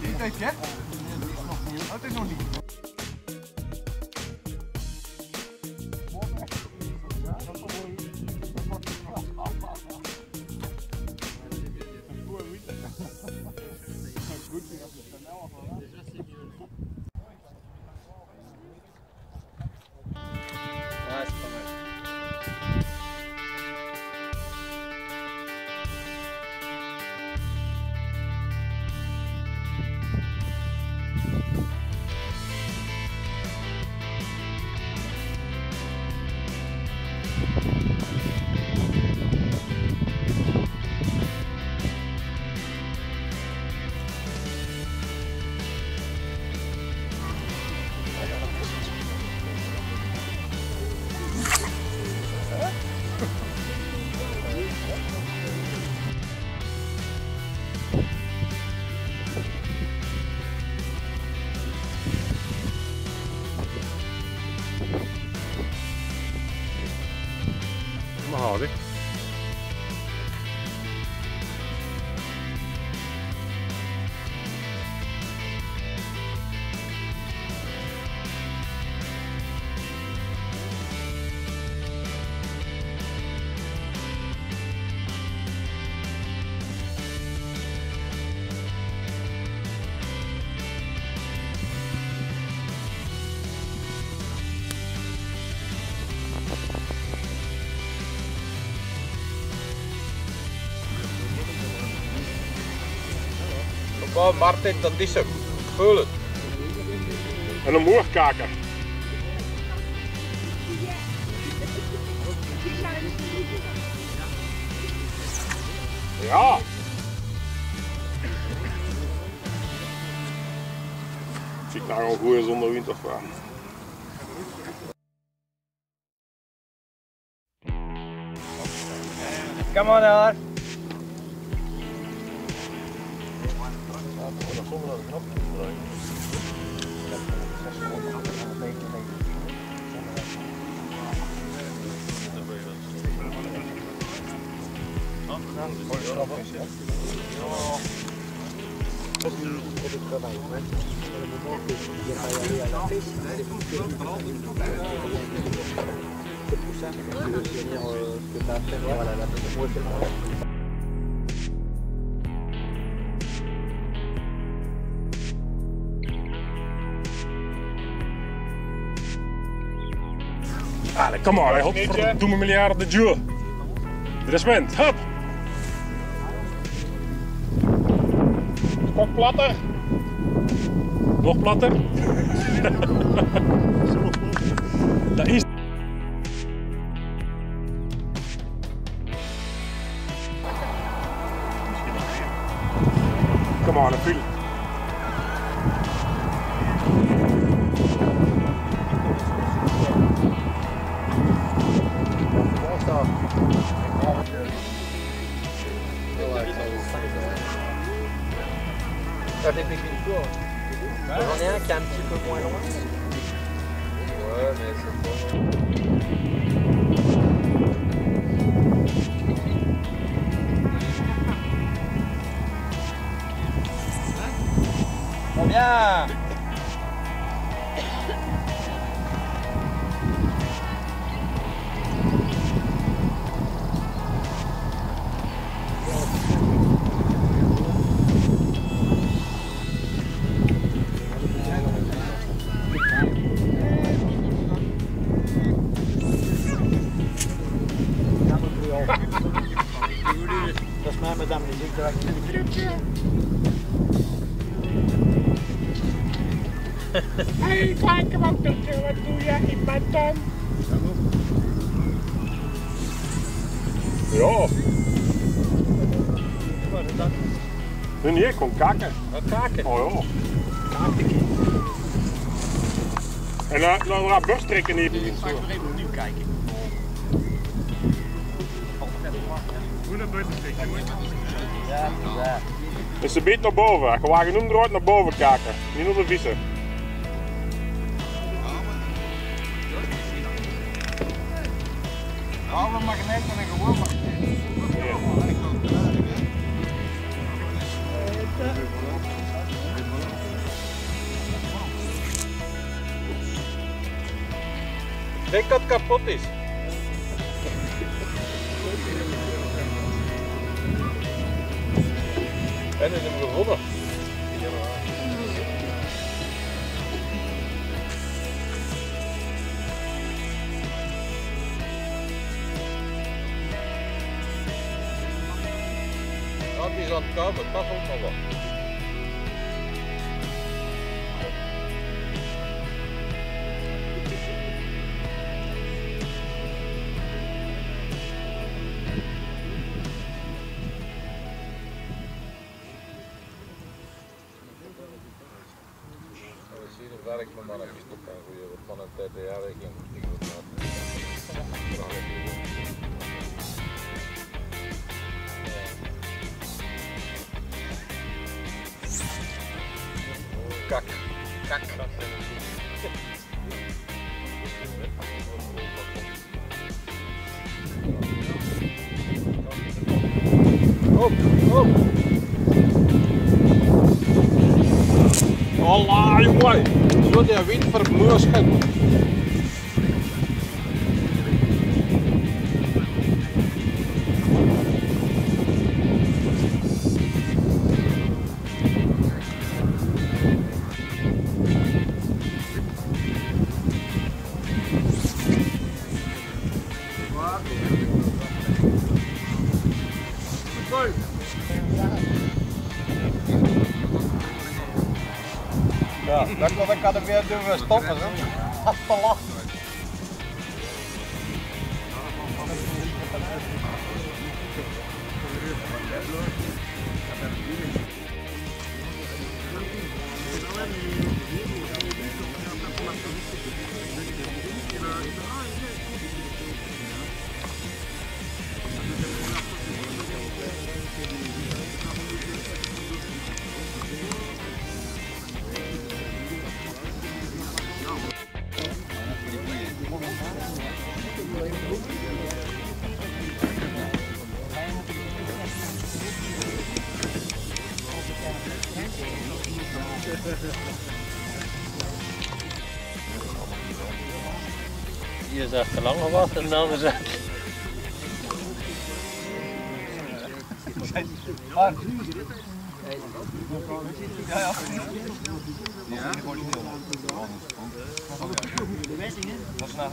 Dit heeft je? Dat is nog niet. Maar harder. Kom Martin, dat is hem. Voel het. En een moerkaker. Ja. Zie ik nou een goede zonder wind of wat? Come on hoor. C'est pour ça que tu veux venir, euh, que tu as à faire à la maison. Allez, kom maar, godverdomme miljarden de jour. Dresment, hop! Kop platter. Nog platter. Dat is. Kom aan, Phil. Ça fait J'en ai un qui est un petit peu moins loin. Ouais, mais c'est pas. Bien? Daar. Hey, kijk wat doe je, wat doe je in mijn tuin? Ja, Wat is dat? nee, nee, ik kon kakken. Wat kaken? Oh ja. En dan, dan laat borst trekken even. Ik ga even opnieuw kijken. Dus een beetje naar boven. Gewoon genoemd eruit naar boven kijken. Niet naar de vissen. Alle magneten en gewoon magneten. Ik denk dat het kapot is. En is hem gewonnen. Ja, die is aan het komen, dat ook nog wat. Zien een werk van mannetjes toch kan groeien, wat van een jaar ik ik dat Kak, kak. Op, op. Allah, jongen. Zo die wind vermoersken. Dan kan, ik weer doen stoppen. Hè. Te lachen. Hier is echt te lang gewacht en de andere zijde. Dat is nou.